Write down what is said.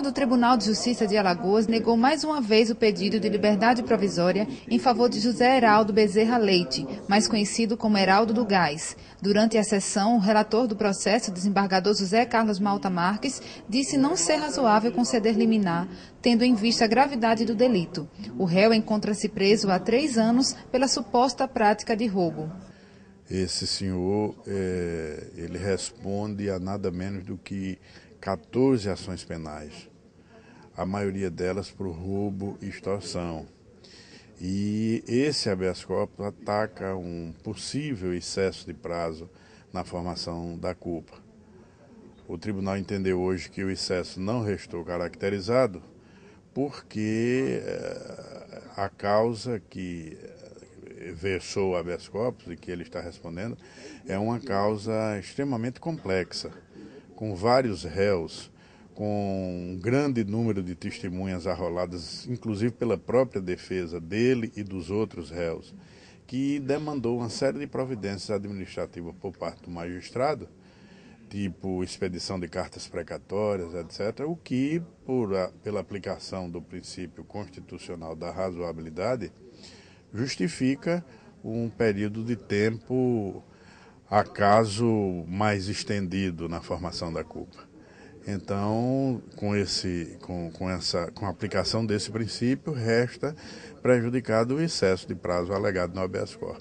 do Tribunal de Justiça de Alagoas negou mais uma vez o pedido de liberdade provisória em favor de José Heraldo Bezerra Leite, mais conhecido como Heraldo do Gás. Durante a sessão, o relator do processo, desembargador José Carlos Malta Marques, disse não ser razoável conceder liminar, tendo em vista a gravidade do delito. O réu encontra-se preso há três anos pela suposta prática de roubo. Esse senhor, é, ele responde a nada menos do que 14 ações penais, a maioria delas por roubo e extorsão. E esse habeas corpus ataca um possível excesso de prazo na formação da culpa. O tribunal entendeu hoje que o excesso não restou caracterizado porque eh, a causa que versou o habeas corpus e que ele está respondendo, é uma causa extremamente complexa, com vários réus, com um grande número de testemunhas arroladas, inclusive pela própria defesa dele e dos outros réus, que demandou uma série de providências administrativas por parte do magistrado, tipo expedição de cartas precatórias, etc., o que, por a, pela aplicação do princípio constitucional da razoabilidade, justifica um período de tempo, acaso mais estendido na formação da culpa. Então, com, esse, com, com, essa, com a aplicação desse princípio, resta prejudicado o excesso de prazo alegado no habeas corpus.